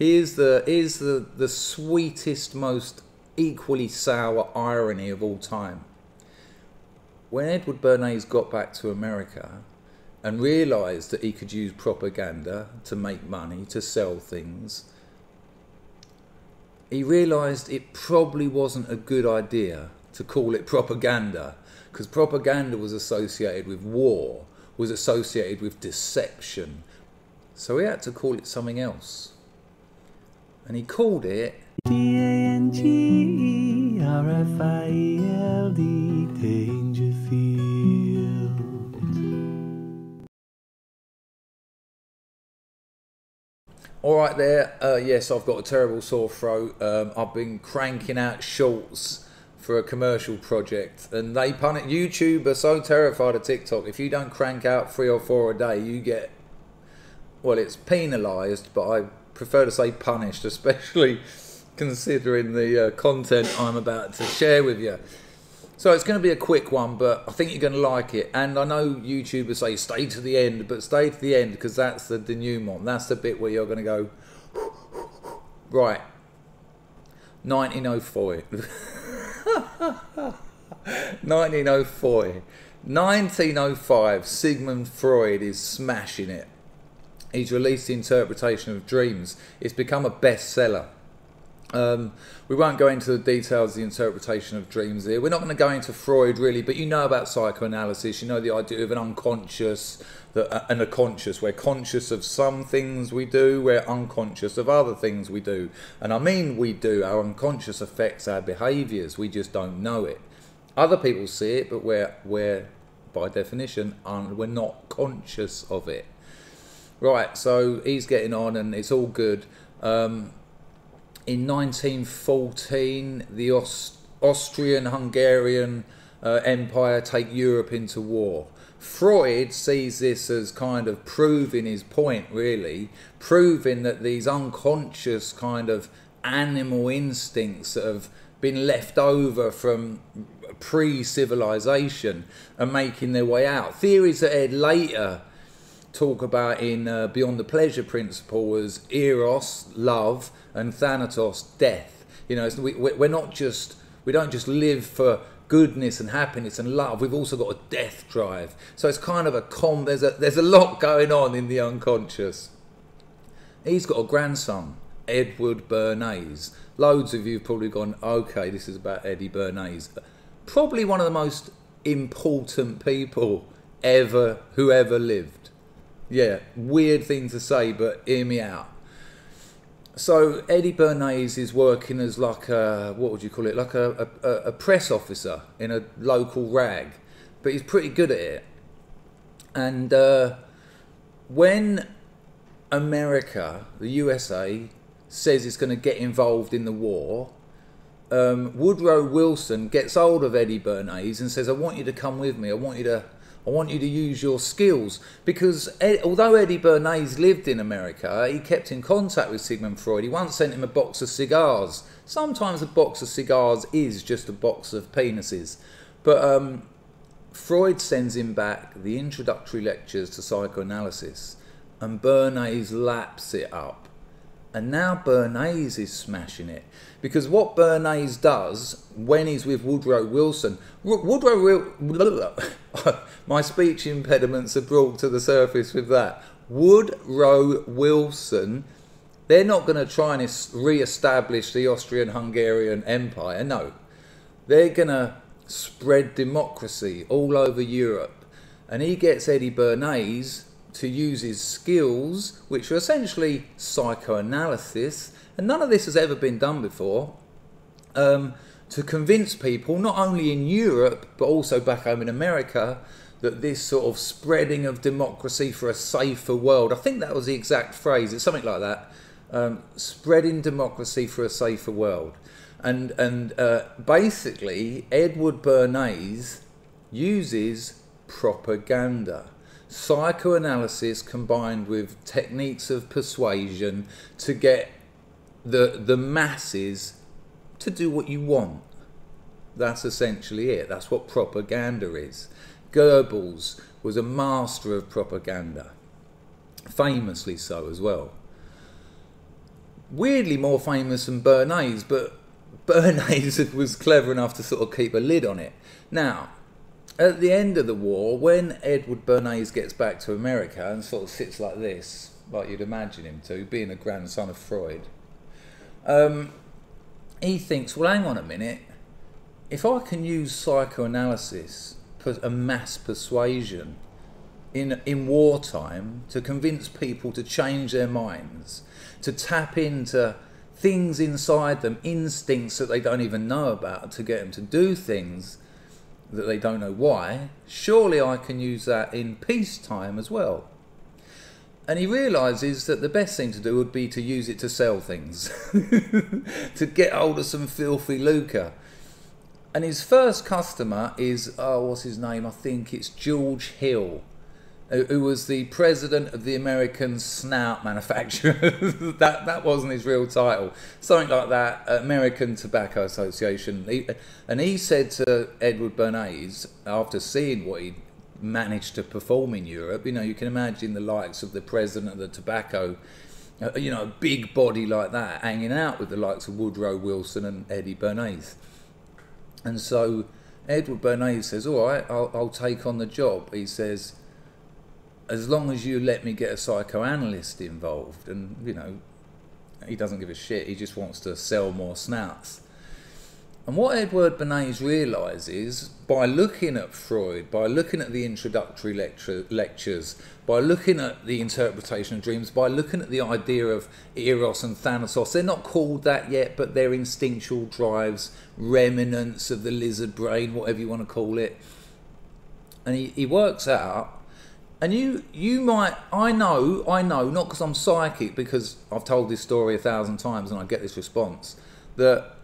Here's the here's the, the sweetest, most equally sour irony of all time. When Edward Bernays got back to America and realised that he could use propaganda to make money, to sell things, he realised it probably wasn't a good idea to call it propaganda because propaganda was associated with war, was associated with deception. So he had to call it something else. And he called it D-A-N-G-E-R-F-I-E-L-D Dangerfield. All right, there. Uh, yes, I've got a terrible sore throat. Um, I've been cranking out shorts for a commercial project, and they punish YouTube are so terrified of TikTok. If you don't crank out three or four a day, you get well, it's penalised, but I prefer to say punished, especially considering the uh, content I'm about to share with you. So it's going to be a quick one, but I think you're going to like it. And I know YouTubers say stay to the end, but stay to the end because that's the denouement. That's the bit where you're going to go, right, 1904. 1904. 1905, Sigmund Freud is smashing it. He's released the interpretation of dreams. It's become a bestseller. Um, we won't go into the details of the interpretation of dreams here. We're not going to go into Freud really, but you know about psychoanalysis. You know the idea of an unconscious uh, and a conscious. We're conscious of some things we do, we're unconscious of other things we do. And I mean we do. Our unconscious affects our behaviours. We just don't know it. Other people see it, but we're, we're by definition, un- we're not conscious of it. Right, so he's getting on and it's all good. Um, in 1914, the Aust- Austrian-Hungarian uh, Empire take Europe into war. Freud sees this as kind of proving his point, really, proving that these unconscious kind of animal instincts that have been left over from pre-civilization are making their way out. Theories that Ed later talk about in uh, Beyond the Pleasure Principle was Eros, love, and Thanatos, death. You know, we, we're not just, we don't just live for goodness and happiness and love. We've also got a death drive. So it's kind of a com. There's a there's a lot going on in the unconscious. He's got a grandson, Edward Bernays. Loads of you have probably gone, okay, this is about Eddie Bernays. Probably one of the most important people ever who ever lived. Yeah, weird thing to say, but hear me out. So Eddie Bernays is working as like a what would you call it? Like a, a, a press officer in a local rag, but he's pretty good at it. And uh, when America, the USA, says it's going to get involved in the war, um, Woodrow Wilson gets hold of Eddie Bernays and says, "I want you to come with me. I want you to." I want you to use your skills because Ed, although Eddie Bernays lived in America, he kept in contact with Sigmund Freud. He once sent him a box of cigars. Sometimes a box of cigars is just a box of penises, but um, Freud sends him back the introductory lectures to psychoanalysis, and Bernays laps it up. And now Bernays is smashing it. Because what Bernays does when he's with Woodrow Wilson, Woodrow Wil- my speech impediments are brought to the surface with that. Woodrow Wilson, they're not going to try and re-establish the Austrian-Hungarian Empire. No, they're going to spread democracy all over Europe. And he gets Eddie Bernays to use his skills, which are essentially psychoanalysis, and none of this has ever been done before, um, to convince people, not only in Europe, but also back home in America, that this sort of spreading of democracy for a safer world, I think that was the exact phrase, it's something like that, um, spreading democracy for a safer world. And, and uh, basically, Edward Bernays uses propaganda psychoanalysis combined with techniques of persuasion to get the the masses to do what you want. That's essentially it. That's what propaganda is. Goebbels was a master of propaganda, famously so as well. weirdly more famous than Bernays, but Bernays was clever enough to sort of keep a lid on it. Now, at the end of the war, when Edward Bernays gets back to America and sort of sits like this, like you'd imagine him to, being a grandson of Freud, um, he thinks, well, hang on a minute, if I can use psychoanalysis, a mass persuasion, in, in wartime to convince people to change their minds, to tap into things inside them, instincts that they don't even know about, to get them to do things that they don't know why, surely I can use that in peacetime as well. And he realises that the best thing to do would be to use it to sell things, to get hold of some filthy lucre. And his first customer is, oh, what's his name? I think it's George Hill who was the president of the American Snout Manufacturers. that that wasn't his real title, something like that. American Tobacco Association. He, and he said to Edward Bernays after seeing what he managed to perform in Europe, you know, you can imagine the likes of the president of the tobacco. Uh, you know, a big body like that hanging out with the likes of Woodrow Wilson and Eddie Bernays. And so Edward Bernays says, All right, I'll, I'll take on the job. He says, as long as you let me get a psychoanalyst involved, and you know, he doesn't give a shit. He just wants to sell more snouts. And what Edward Bernays realizes by looking at Freud, by looking at the introductory lecture, lectures, by looking at the interpretation of dreams, by looking at the idea of Eros and Thanatos, they're not called that yet, but they're instinctual drives, remnants of the lizard brain, whatever you want to call it. And he, he works out and you you might I know I know not because I'm psychic because I've told this story a thousand times and I get this response that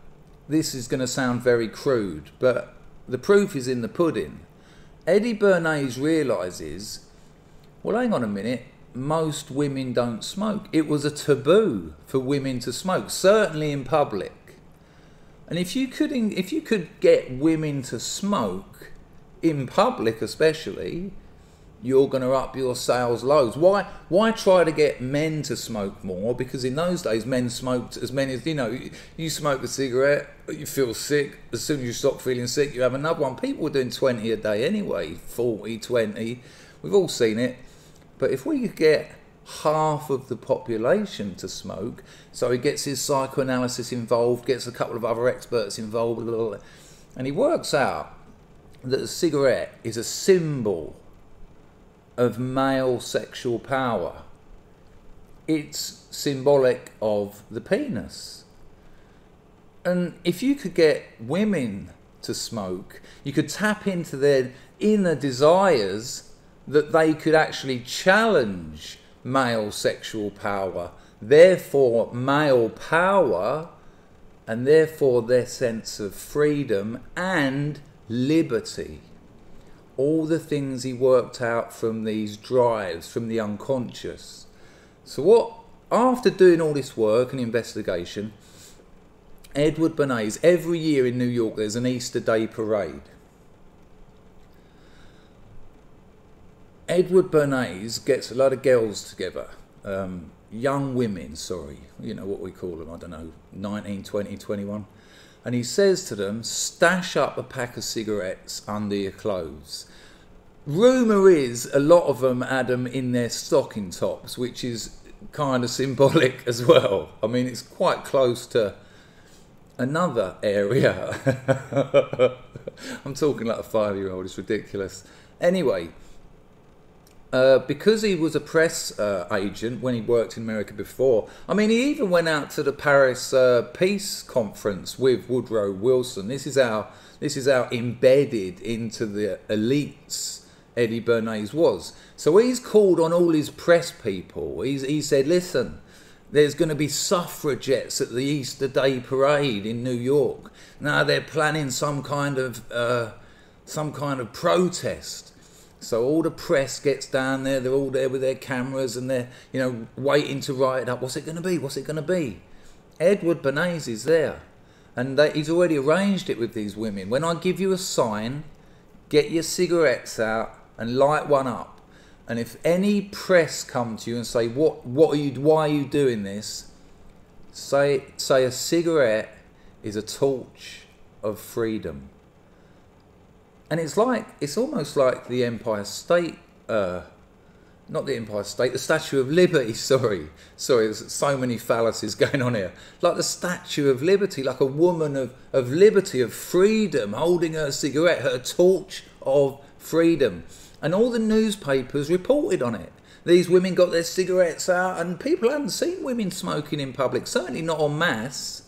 this is going to sound very crude, but the proof is in the pudding. Eddie Bernays realizes, well, hang on a minute. Most women don't smoke. It was a taboo for women to smoke, certainly in public. And if you could, if you could get women to smoke in public, especially, you're going to up your sales loads. Why? Why try to get men to smoke more? Because in those days, men smoked as many as you know. You smoke a cigarette, you feel sick. As soon as you stop feeling sick, you have another one. People were doing 20 a day anyway, 40, 20. We've all seen it. But if we could get half of the population to smoke, so he gets his psychoanalysis involved, gets a couple of other experts involved, and he works out that the cigarette is a symbol of male sexual power. It's symbolic of the penis. And if you could get women to smoke, you could tap into their inner desires that they could actually challenge male sexual power, therefore, male power, and therefore their sense of freedom and liberty all the things he worked out from these drives, from the unconscious. So, what, after doing all this work and investigation, Edward Bernays, every year in New York there's an Easter Day parade. Edward Bernays gets a lot of girls together, um, young women, sorry, you know what we call them, I don't know, 19, 20, 21 and he says to them, stash up a pack of cigarettes under your clothes. Rumour is a lot of them had them in their stocking tops, which is kind of symbolic as well. I mean, it's quite close to another area. I'm talking like a five year old, it's ridiculous. Anyway, uh, because he was a press uh, agent when he worked in America before. I mean, he even went out to the Paris uh, Peace Conference with Woodrow Wilson. This is how this is how embedded into the elites Eddie Bernays was. So he's called on all his press people. He's, he said, "Listen, there's going to be suffragettes at the Easter Day parade in New York. Now they're planning some kind of uh, some kind of protest." So all the press gets down there, they're all there with their cameras and they're, you know, waiting to write it up. What's it going to be? What's it going to be? Edward Bernays is there. And they, he's already arranged it with these women. When I give you a sign, get your cigarettes out and light one up. And if any press come to you and say, what, what are you, why are you doing this? Say, say a cigarette is a torch of freedom. And it's like, it's almost like the Empire State, uh, not the Empire State, the Statue of Liberty, sorry. Sorry, there's so many fallacies going on here. Like the Statue of Liberty, like a woman of, of liberty, of freedom, holding her cigarette, her torch of freedom. And all the newspapers reported on it. These women got their cigarettes out, and people hadn't seen women smoking in public, certainly not en masse.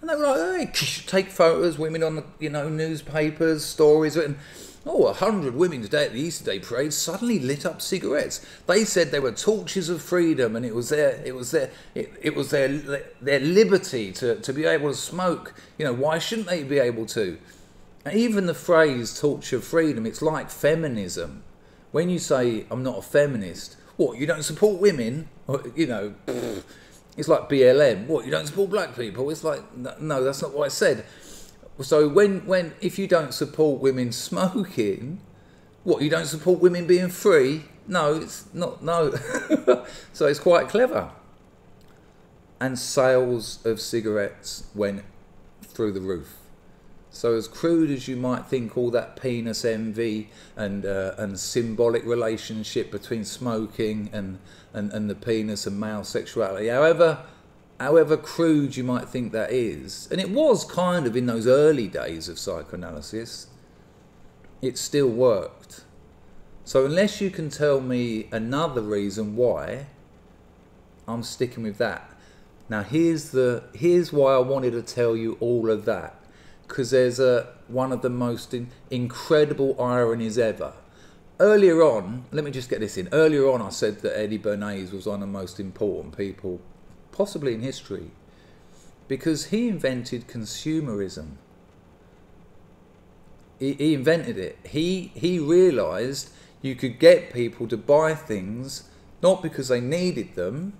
And they were like, hey, take photos, women on the you know newspapers, stories written. Oh, a hundred women today at the Easter Day parade suddenly lit up cigarettes. They said they were torches of freedom, and it was their it was their it, it was their their liberty to, to be able to smoke. You know, why shouldn't they be able to? even the phrase torch of freedom, it's like feminism. When you say I'm not a feminist, what, you don't support women? You know, it's like BLM. What, you don't support black people? It's like, no, that's not what I said. So when, when if you don't support women smoking, what, you don't support women being free? No, it's not, no. so it's quite clever. And sales of cigarettes went through the roof. So as crude as you might think all that penis envy and uh, and symbolic relationship between smoking and, and, and the penis and male sexuality, however however crude you might think that is, and it was kind of in those early days of psychoanalysis, it still worked. So unless you can tell me another reason why, I'm sticking with that. Now here's the here's why I wanted to tell you all of that because there's a, one of the most in, incredible ironies ever. Earlier on, let me just get this in. Earlier on, I said that Eddie Bernays was one of the most important people, possibly in history, because he invented consumerism. He, he invented it. He he realised you could get people to buy things not because they needed them,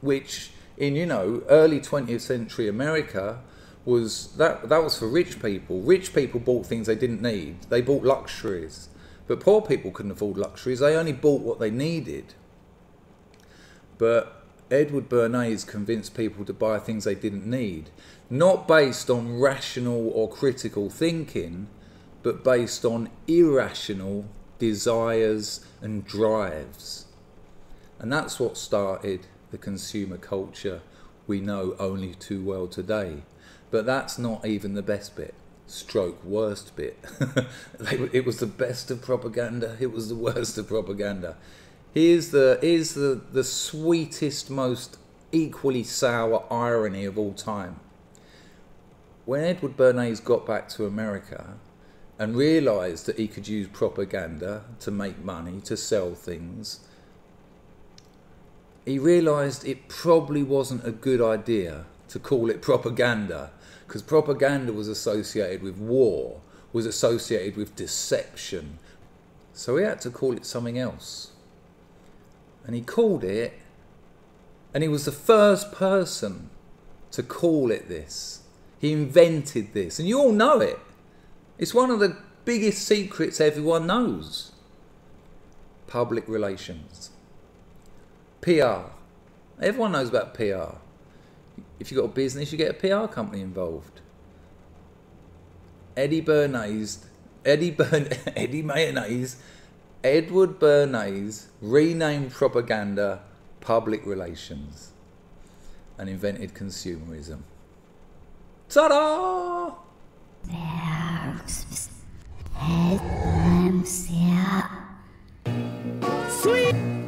which in you know early 20th century America was that that was for rich people. Rich people bought things they didn't need. They bought luxuries. But poor people couldn't afford luxuries. They only bought what they needed. But Edward Bernays convinced people to buy things they didn't need, not based on rational or critical thinking, but based on irrational desires and drives. And that's what started the consumer culture we know only too well today. But that's not even the best bit. Stroke worst bit. it was the best of propaganda. It was the worst of propaganda. Here's the here's the, the sweetest, most equally sour irony of all time. When Edward Bernays got back to America and realised that he could use propaganda to make money, to sell things, he realised it probably wasn't a good idea to call it propaganda because propaganda was associated with war, was associated with deception. So he had to call it something else. And he called it, and he was the first person to call it this. He invented this, and you all know it. It's one of the biggest secrets everyone knows public relations. PR. Everyone knows about PR if you've got a business, you get a PR company involved. Eddie Bernays, Eddie Bern, Eddie Mayonnaise, Edward Bernays renamed propaganda public relations and invented consumerism. Ta-da! Sweet!